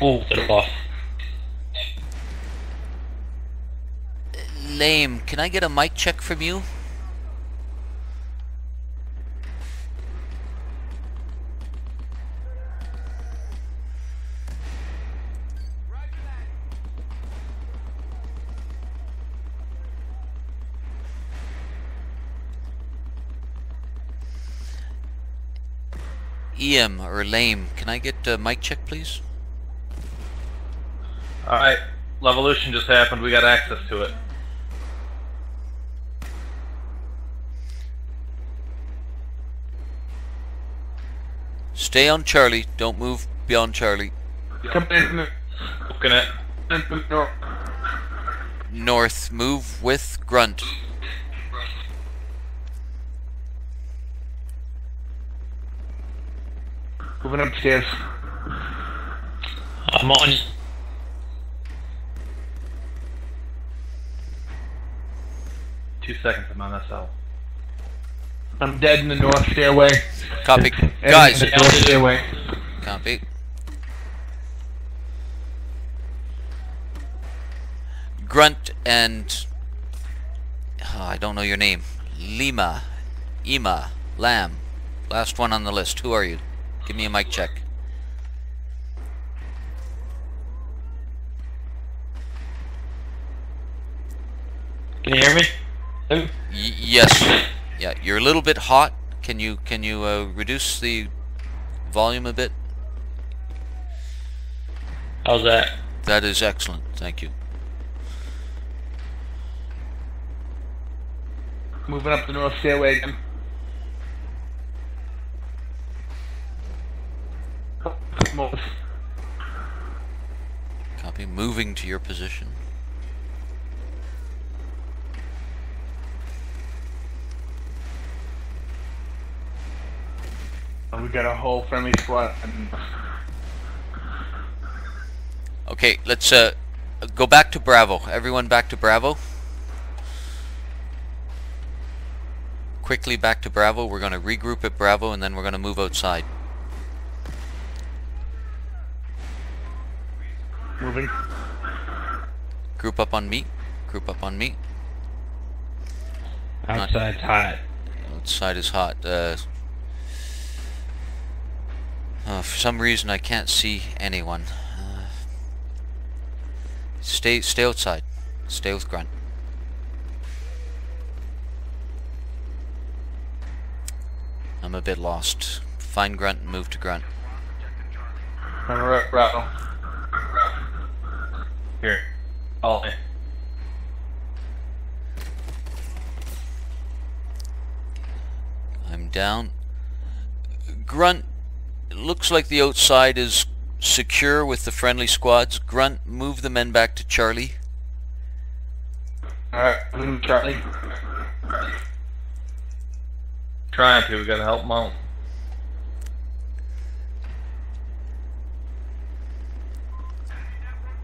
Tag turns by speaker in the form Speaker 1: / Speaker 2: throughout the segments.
Speaker 1: Oh, off.
Speaker 2: Lame, can I get a mic check from you? EM or lame, can I get a mic check please?
Speaker 3: Alright, Levolution just happened, we got access to it.
Speaker 2: Stay on Charlie, don't move beyond Charlie.
Speaker 3: Come in. Looking at.
Speaker 2: North, move with Grunt.
Speaker 3: Moving upstairs.
Speaker 1: I'm on.
Speaker 3: Two seconds, I'm on SL.
Speaker 4: I'm dead in the north stairway.
Speaker 2: Copy. Guys,
Speaker 4: the north stairway.
Speaker 2: copy. Grunt and... oh, I don't know your name. Lima. Ima. Lamb. Last one on the list. Who are you? Give me a mic check.
Speaker 1: Can you hear me?
Speaker 2: Y yes. Yeah, you're a little bit hot. Can you can you uh, reduce the volume a bit?
Speaker 1: How's that?
Speaker 2: That is excellent. Thank you.
Speaker 4: Moving up the north stairway again.
Speaker 2: Copy. Moving to your position.
Speaker 4: We got a whole friendly squad.
Speaker 2: Okay, let's uh, go back to Bravo. Everyone back to Bravo. Quickly back to Bravo. We're going to regroup at Bravo and then we're going to move outside.
Speaker 4: moving.
Speaker 2: Group up on me. Group up on me.
Speaker 1: Outside's hot.
Speaker 2: Outside is hot. Uh, uh, for some reason I can't see anyone. Uh, stay, stay outside. Stay with Grunt. I'm a bit lost. Find Grunt and move to Grunt.
Speaker 4: Rattle.
Speaker 3: Here. All in.
Speaker 2: I'm down. Grunt, it looks like the outside is secure with the friendly squads. Grunt, move the men back to Charlie.
Speaker 4: Alright, moving Charlie.
Speaker 3: Trying to, we gotta help him out.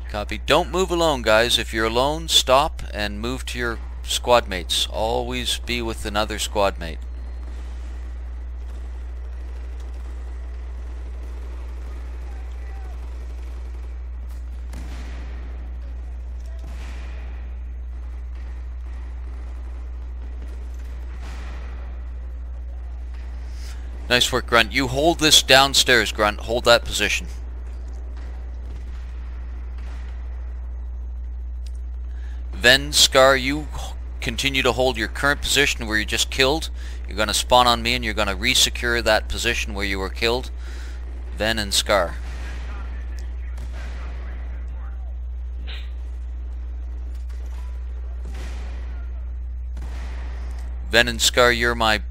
Speaker 2: Copy. Don't move alone, guys. If you're alone, stop and move to your squad mates. Always be with another squad mate. Nice work, Grunt. You hold this downstairs, Grunt. Hold that position. Then, Scar, you continue to hold your current position where you just killed. You're going to spawn on me and you're going to resecure that position where you were killed. Ven and Scar. Ven and Scar, you're my,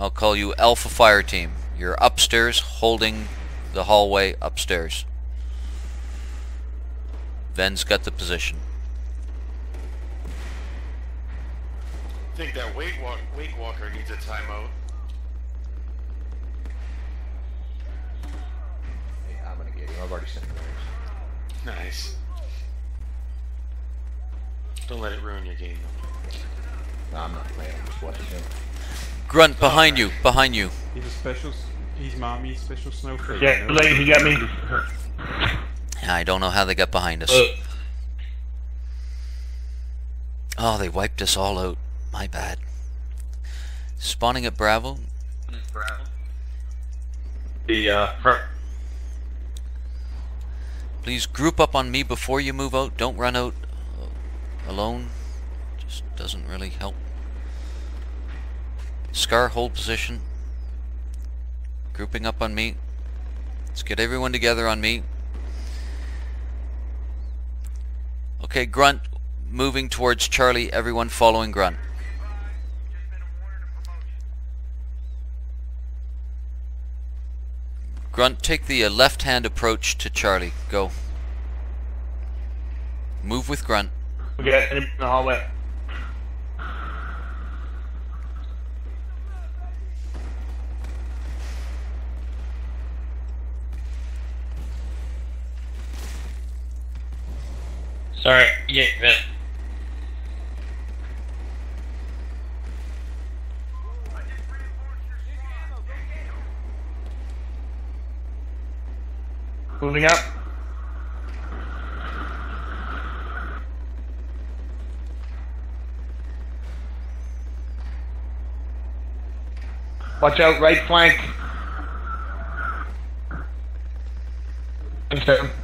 Speaker 2: I'll call you Alpha Fire Team. You're upstairs holding the hallway upstairs. Ven's got the position.
Speaker 5: I think that Wake, walk, Wake Walker needs a timeout.
Speaker 6: Yeah, I'm gonna get you. I've already sent you those.
Speaker 5: Nice. Don't let it ruin your game.
Speaker 6: No, I'm not playing. I'm just watching him.
Speaker 2: Grunt, behind you, behind you.
Speaker 7: He's a special. He's mommy special snowflake.
Speaker 4: Yeah, lady, he got me.
Speaker 2: I don't know how they got behind us.
Speaker 1: Uh,
Speaker 2: Oh, they wiped us all out. My bad. Spawning at Bravo.
Speaker 3: The uh, front.
Speaker 2: Please group up on me before you move out. Don't run out uh, alone. Just doesn't really help. Scar, hold position. Grouping up on me. Let's get everyone together on me. Okay, Grunt, moving towards Charlie. Everyone following Grunt. Grunt, take the uh, left-hand approach to Charlie. Go. Move with Grunt.
Speaker 4: Okay, in the hallway.
Speaker 1: Sorry. Yeah, Vin.
Speaker 4: Moving up. Watch out, right flank. Confirm. Spawning in a minute.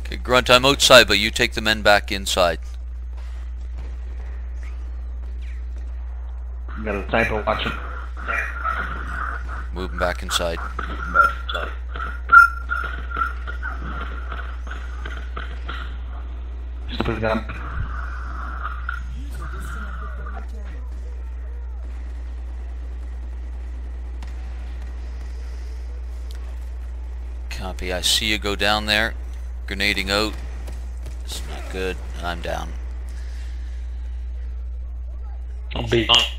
Speaker 2: Okay, Grunt, I'm outside, but you take the men back inside.
Speaker 4: Got a sniper watching.
Speaker 2: Move them back inside.
Speaker 4: Just put it down.
Speaker 2: Copy. I see you go down there. Grenading out. It's not good. I'm down.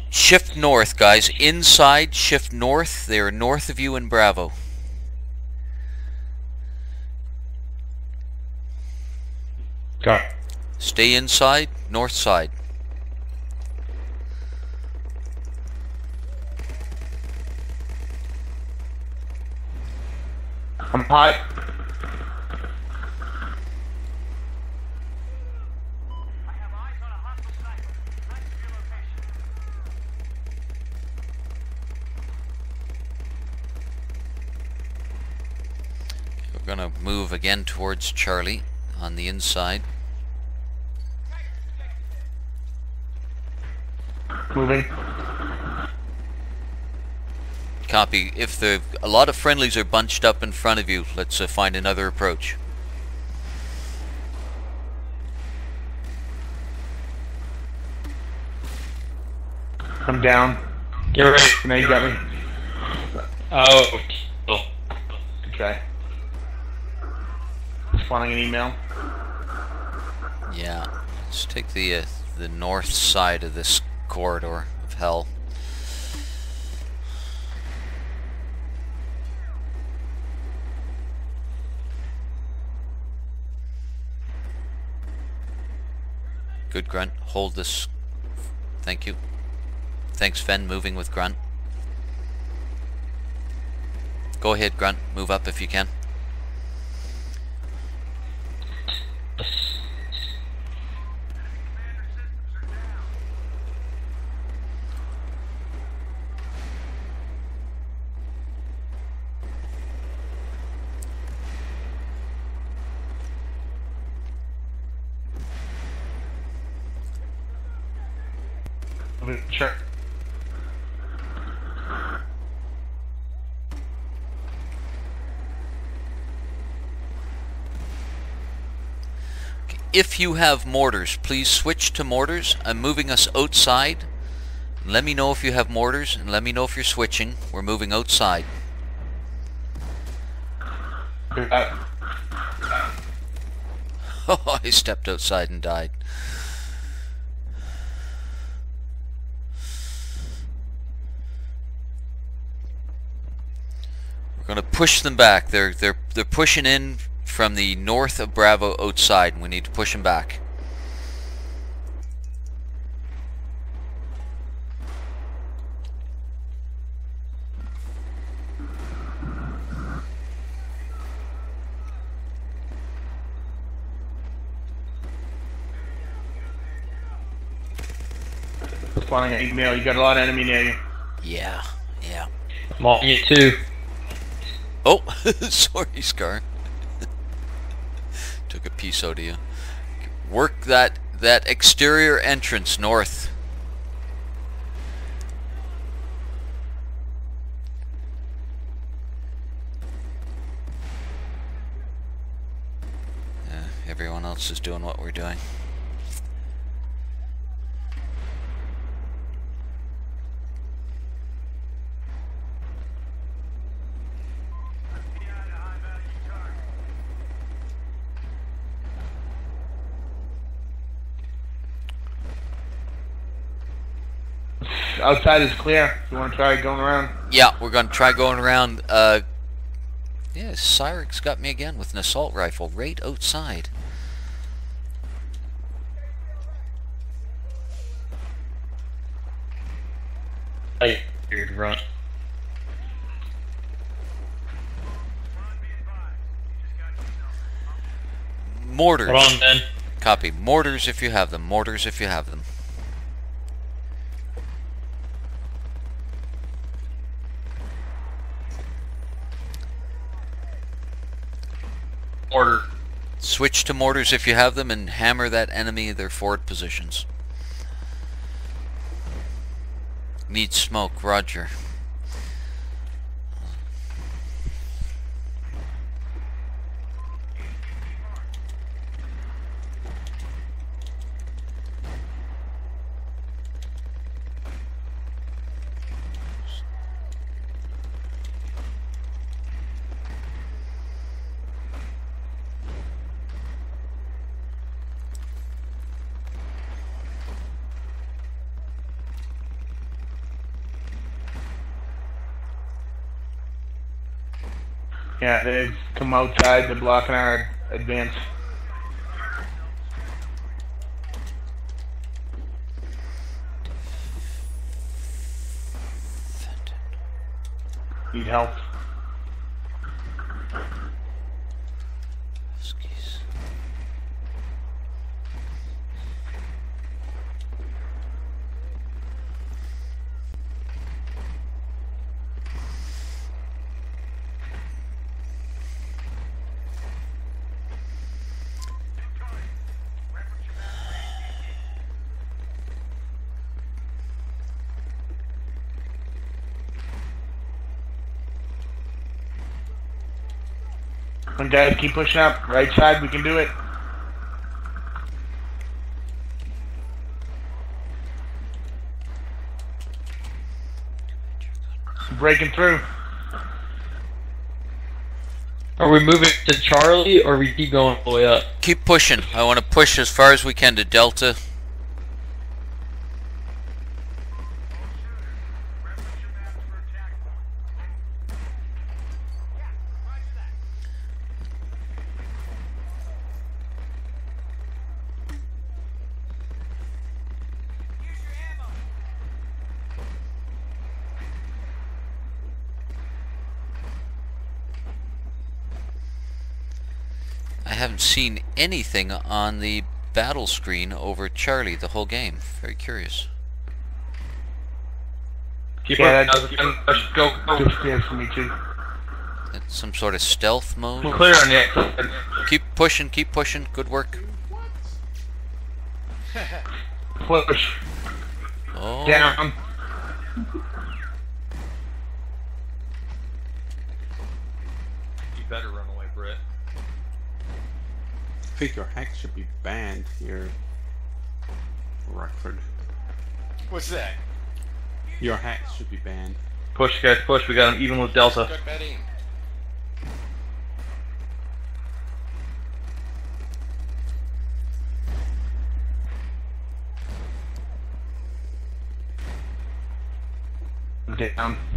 Speaker 2: Shift north, guys. Inside, shift north. They are north of you in Bravo.
Speaker 1: Go.
Speaker 2: Stay inside, north side.
Speaker 4: Hot.
Speaker 2: We're gonna move again towards Charlie on the inside.
Speaker 4: Moving.
Speaker 2: Copy. If the a lot of friendlies are bunched up in front of you, let's uh, find another approach.
Speaker 4: I'm down.
Speaker 1: Get ready.
Speaker 4: Grenade got me.
Speaker 1: Oh. Okay.
Speaker 4: Good try. An email.
Speaker 2: Yeah. Let's take the uh, the north side of this corridor of hell. Good grunt. Hold this. Thank you. Thanks, Fen. Moving with grunt. Go ahead, grunt. Move up if you can.
Speaker 4: Moving. Sure.
Speaker 2: If you have mortars, please switch to mortars. I'm moving us outside. Let me know if you have mortars and let me know if you're switching. We're moving outside. Oh, I stepped outside and died. We're gonna push them back. They're they're they're pushing in from the north of Bravo outside we need to push him back.
Speaker 4: Responding an email, you got a lot of enemy near you.
Speaker 2: Yeah, yeah.
Speaker 1: I'm on you too.
Speaker 2: Oh, sorry, Scar. Took a piece out of you. Work that that exterior entrance north. Everyone else is doing what we're doing.
Speaker 4: Outside is clear. You want to try going around?
Speaker 2: Yeah, we're gonna try going around. Uh, yeah, Cyrix got me again with an assault rifle right outside.
Speaker 1: Hey, weird run.
Speaker 2: Mortars.
Speaker 1: Hold on, Ben.
Speaker 2: Copy. Mortars if you have them. Mortars if you have them. Switch to mortars if you have them and hammer that enemy their forward positions. Need smoke, roger.
Speaker 4: Yeah, they've come outside. They're blocking our advance. Need help. One guy, keep pushing up. Right side, we can do it. Breaking through.
Speaker 1: Are we moving to Charlie or we keep going all the way up?
Speaker 2: Keep pushing. I want to push as far as we can to Delta. I haven't seen anything on the battle screen over Charlie the whole game. Very curious.
Speaker 3: Keep
Speaker 4: Yeah,
Speaker 3: up.
Speaker 4: that's-
Speaker 3: Go, go.
Speaker 4: Just scares for me too.
Speaker 2: It's some sort of stealth mode.
Speaker 3: We're clear on the exit.
Speaker 2: Keep pushing, keep pushing. Good work.
Speaker 4: Push.
Speaker 2: Oh,
Speaker 4: Down.
Speaker 3: You better run away, Britt.
Speaker 7: I think your hack should be banned here, Rockford.
Speaker 5: What's that?
Speaker 7: Your hacks should be banned.
Speaker 3: Push, guys, push. We got him even with Delta.
Speaker 5: Good betting.
Speaker 4: Down. Um,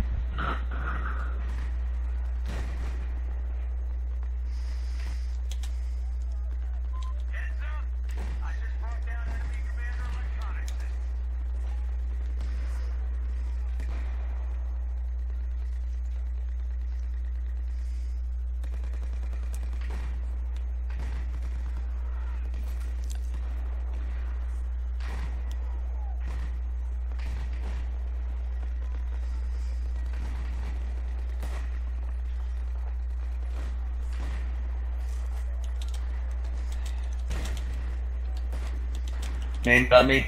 Speaker 4: Got me.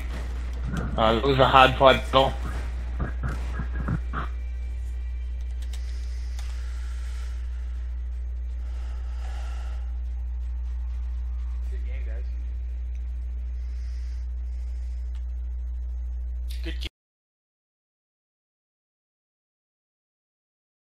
Speaker 4: Uh, it was a hard fight battle.